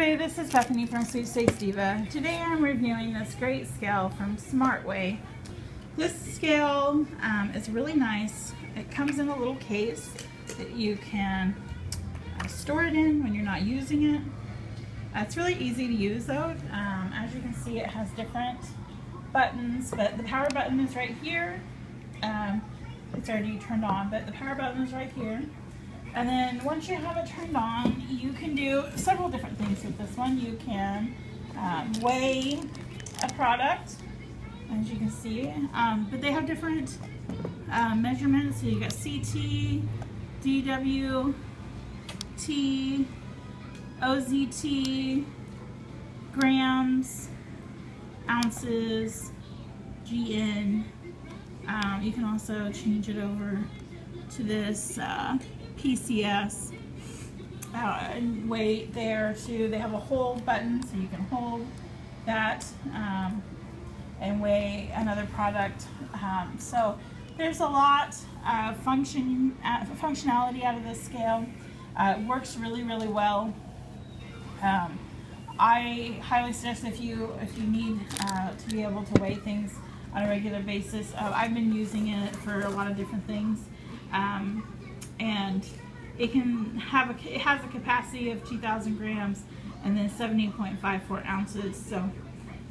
everybody, this is Bethany from Sweepstakes Diva. Today I'm reviewing this great scale from Smart Weigh. This scale um, is really nice. It comes in a little case that you can uh, store it in when you're not using it. Uh, it's really easy to use though. Um, as you can see it has different buttons, but the power button is right here. Um, it's already turned on, but the power button is right here. And then once you have it turned on, you can do several different things with this one. You can um, weigh a product, as you can see, um, but they have different uh, measurements. So you got CT, DW, T, OZT, grams, ounces, GN. Um, you can also change it over to this uh, PCS uh, and weight there too. They have a hold button so you can hold that um, and weigh another product. Um, so there's a lot of function uh, functionality out of this scale. Uh, it works really, really well. Um, I highly suggest if you if you need uh, to be able to weigh things on a regular basis. Uh, I've been using it for a lot of different things. Um, and it can have a, it has a capacity of 2,000 grams and then 17.54 ounces. So,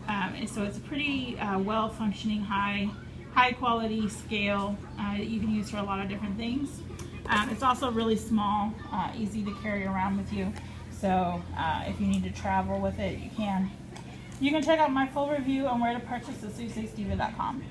um, so it's a pretty uh, well functioning high high quality scale uh, that you can use for a lot of different things. Um, it's also really small, uh, easy to carry around with you. So uh, if you need to travel with it, you can. You can check out my full review on where to purchase at sweepstakesdiva.com.